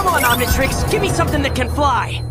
Come on, Omnitrix, give me something that can fly!